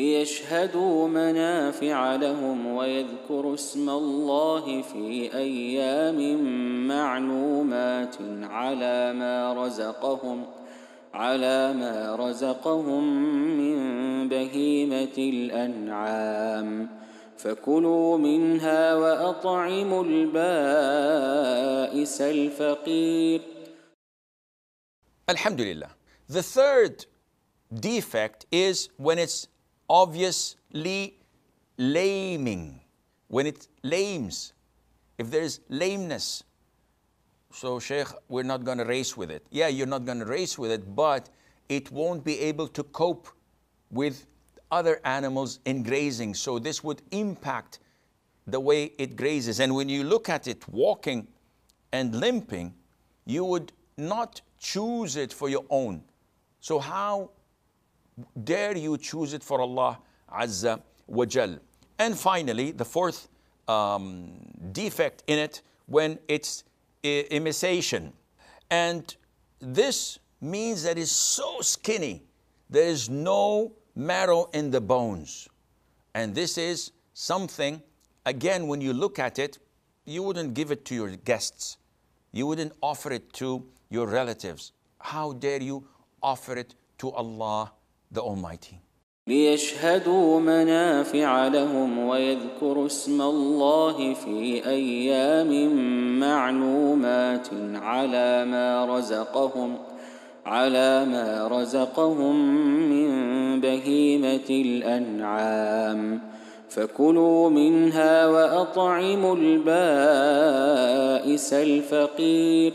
ليشهدوا منافع لهم ويذكروا اسم الله في أيام معلومات على ما رزقهم على ما رزقهم من بهيمة الأنعام فكلوا منها وأطعموا البائس الفقير Alhamdulillah. The third defect is when it's obviously laming, when it lames, if there is lameness. So, Sheikh, we're not going to race with it. Yeah, you're not going to race with it, but it won't be able to cope with other animals in grazing. So, this would impact the way it grazes. And when you look at it walking and limping, you would not choose it for your own. So, how dare you choose it for Allah Azza wa Jal? And finally, the fourth um, defect in it when it's emaciation. And this means that it's so skinny, there is no marrow in the bones. And this is something, again, when you look at it, you wouldn't give it to your guests. You wouldn't offer it to your relatives. How dare you offer it to Allah the Almighty? ليشهدوا منافع لهم ويذكروا اسم الله في أيام معلومات على ما رزقهم على ما رزقهم من بهيمة الأنعام فكلوا منها وأطعموا البائس الفقير